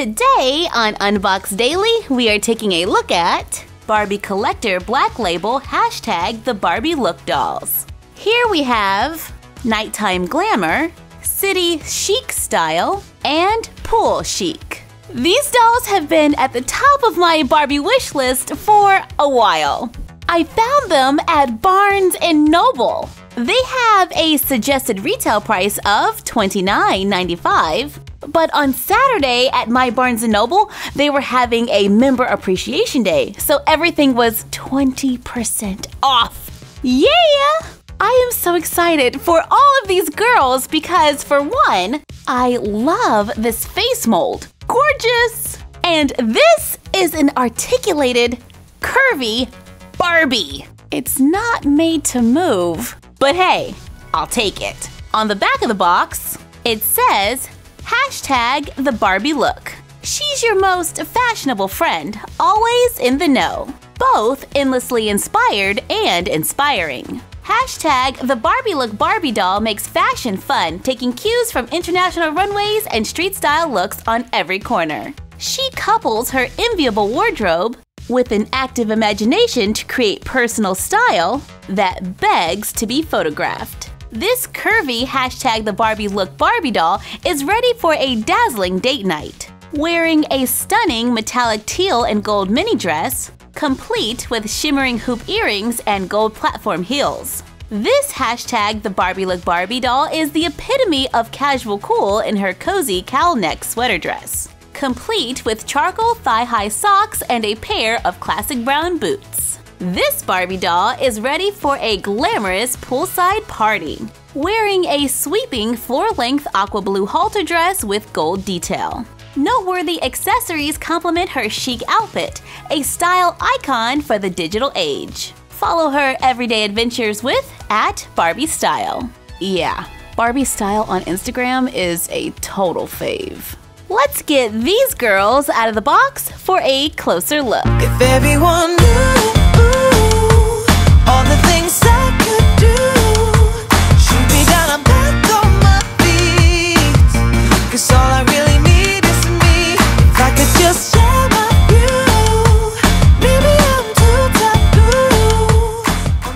Today on Unbox Daily, we are taking a look at Barbie Collector Black Label hashtag the Barbie Look dolls. Here we have Nighttime Glamour, City Chic Style, and Pool Chic. These dolls have been at the top of my Barbie wish list for a while. I found them at Barnes & Noble. They have a suggested retail price of $29.95, but on Saturday at my Barnes & Noble, they were having a member appreciation day, so everything was 20% off. Yeah! I am so excited for all of these girls because, for one, I love this face mold. Gorgeous! And this is an articulated, curvy Barbie. It's not made to move, but hey, I'll take it. On the back of the box, it says hashtag the Barbie look. She's your most fashionable friend, always in the know. Both endlessly inspired and inspiring. Hashtag the Barbie Look Barbie doll makes fashion fun, taking cues from international runways and street style looks on every corner. She couples her enviable wardrobe with an active imagination to create personal style that begs to be photographed. This curvy hashtag the Barbie Look Barbie doll is ready for a dazzling date night. Wearing a stunning metallic teal and gold mini dress, complete with shimmering hoop earrings and gold platform heels. This hashtag, the Barbie Look Barbie doll, is the epitome of casual cool in her cozy cowl neck sweater dress, complete with charcoal thigh high socks and a pair of classic brown boots. This Barbie doll is ready for a glamorous poolside party, wearing a sweeping floor length aqua blue halter dress with gold detail. Noteworthy accessories complement her chic outfit, a style icon for the digital age. Follow her everyday adventures with at Barbie Style. Yeah, Barbie Style on Instagram is a total fave. Let's get these girls out of the box for a closer look.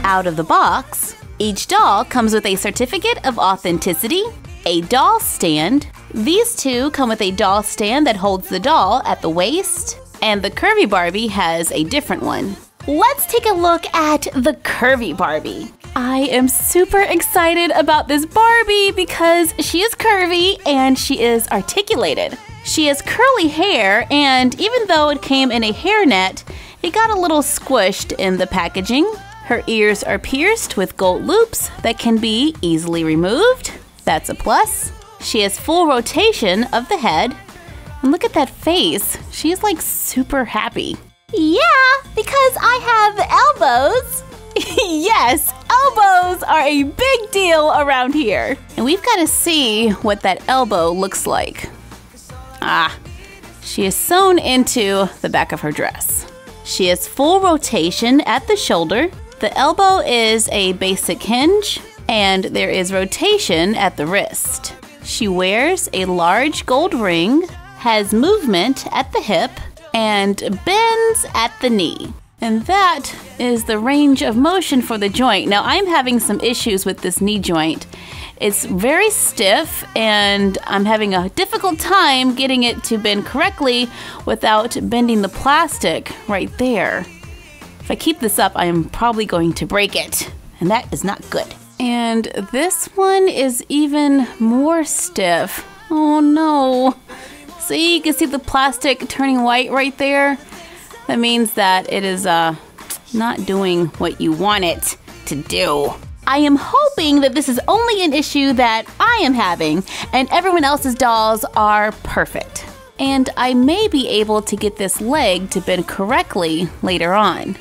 Out of the box, each doll comes with a certificate of authenticity, a doll stand. These two come with a doll stand that holds the doll at the waist, and the curvy Barbie has a different one. Let's take a look at the curvy Barbie. I am super excited about this Barbie because she is curvy and she is articulated. She has curly hair, and even though it came in a hairnet, it got a little squished in the packaging. Her ears are pierced with gold loops that can be easily removed. That's a plus. She has full rotation of the head. And look at that face. She's like super happy. Yeah, because I have elbows. yes, elbows are a big deal around here. And we've got to see what that elbow looks like. Ah, she is sewn into the back of her dress. She has full rotation at the shoulder. The elbow is a basic hinge, and there is rotation at the wrist. She wears a large gold ring, has movement at the hip, and bends at the knee. And that is the range of motion for the joint. Now, I'm having some issues with this knee joint. It's very stiff, and I'm having a difficult time getting it to bend correctly without bending the plastic right there. If I keep this up, I am probably going to break it, and that is not good. And this one is even more stiff. Oh no. See, you can see the plastic turning white right there. That means that it is uh, not doing what you want it to do. I am hoping that this is only an issue that I am having and everyone else's dolls are perfect. And I may be able to get this leg to bend correctly later on.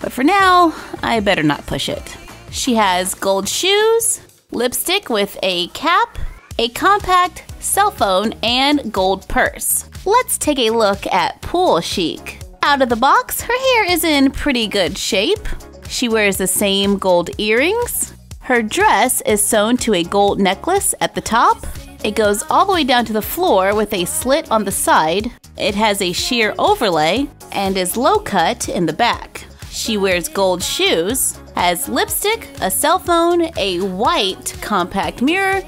But for now, I better not push it. She has gold shoes, lipstick with a cap, a compact cell phone, and gold purse. Let's take a look at Pool Chic. Out of the box, her hair is in pretty good shape. She wears the same gold earrings. Her dress is sewn to a gold necklace at the top. It goes all the way down to the floor with a slit on the side. It has a sheer overlay and is low cut in the back. She wears gold shoes, has lipstick, a cell phone, a white compact mirror,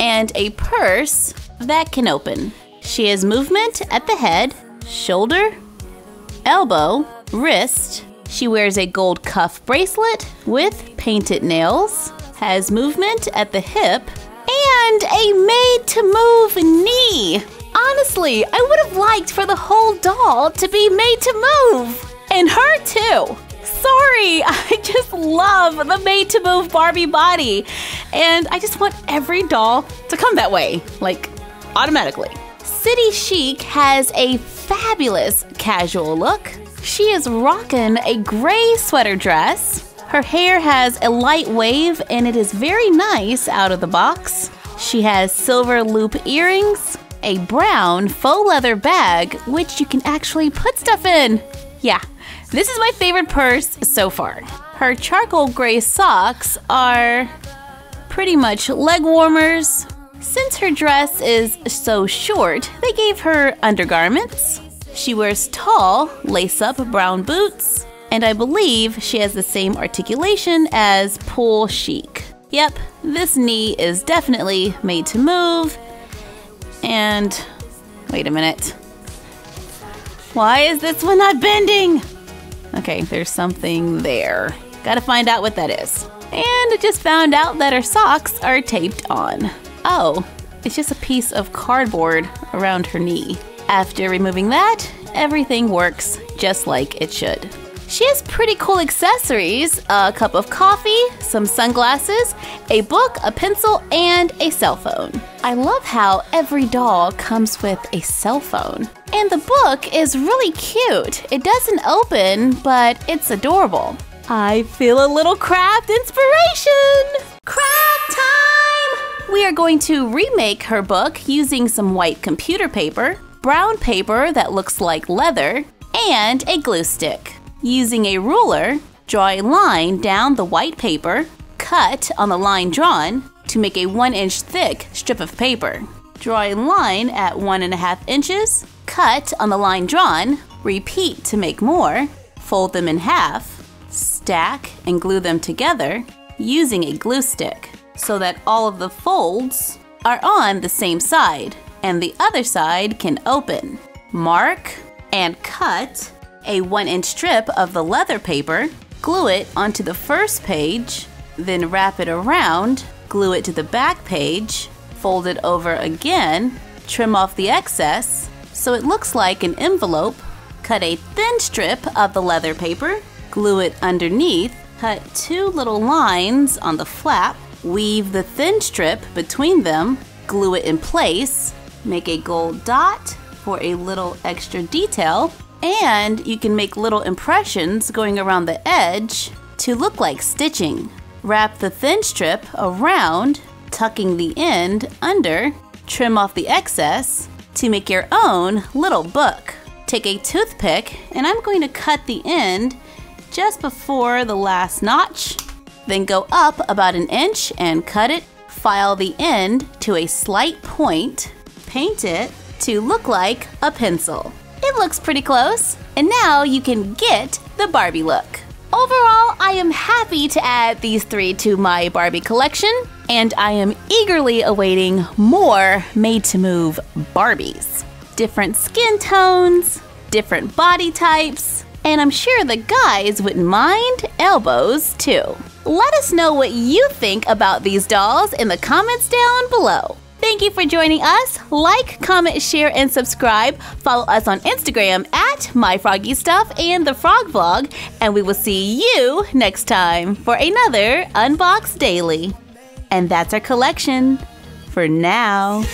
and a purse that can open. She has movement at the head, shoulder, elbow, wrist. She wears a gold cuff bracelet with painted nails, has movement at the hip, and a made to move knee. Honestly, I would have liked for the whole doll to be made to move. And her too. Sorry, I just love the made to move Barbie body. And I just want every doll to come that way, like automatically. City Chic has a fabulous casual look. She is rocking a gray sweater dress. Her hair has a light wave and it is very nice out of the box. She has silver loop earrings, a brown faux leather bag, which you can actually put stuff in. Yeah, this is my favorite purse so far. Her charcoal gray socks are pretty much leg warmers. Since her dress is so short, they gave her undergarments. She wears tall, lace up brown boots, and I believe she has the same articulation as Pool Chic. Yep, this knee is definitely made to move. And wait a minute. Why is this one not bending? Okay, there's something there. Gotta find out what that is. And just found out that her socks are taped on. Oh, it's just a piece of cardboard around her knee. After removing that, everything works just like it should. She has pretty cool accessories a cup of coffee, some sunglasses, a book, a pencil, and a cell phone. I love how every doll comes with a cell phone. And the book is really cute. It doesn't open, but it's adorable. I feel a little craft inspiration! Craft time! We are going to remake her book using some white computer paper, brown paper that looks like leather, and a glue stick. Using a ruler, draw a line down the white paper, cut on the line drawn to make a 1 inch thick strip of paper. Draw a line at 1.5 inches, cut on the line drawn, repeat to make more, fold them in half, stack and glue them together using a glue stick so that all of the folds are on the same side and the other side can open. Mark and cut a 1 inch strip of the leather paper, glue it onto the first page, then wrap it around, glue it to the back page, fold it over again, trim off the excess so it looks like an envelope, cut a thin strip of the leather paper, glue it underneath, cut two little lines on the flap, weave the thin strip between them, glue it in place, make a gold dot for a little extra detail, and you can make little impressions going around the edge to look like stitching. Wrap the thin strip around, tucking the end under, trim off the excess to make your own little book. Take a toothpick and I'm going to cut the end just before the last notch. Then go up about an inch and cut it. File the end to a slight point. Paint it to look like a pencil. It looks pretty close. And now you can get the Barbie look. Overall, I am happy to add these three to my Barbie collection, and I am eagerly awaiting more made to move Barbies. Different skin tones, different body types, and I'm sure the guys wouldn't mind elbows too. Let us know what you think about these dolls in the comments down below. Thank you for joining us. Like, comment, share, and subscribe. Follow us on Instagram at MyFroggyStuff and The Frog Vlog, and we will see you next time for another Unbox Daily. And that's our collection for now.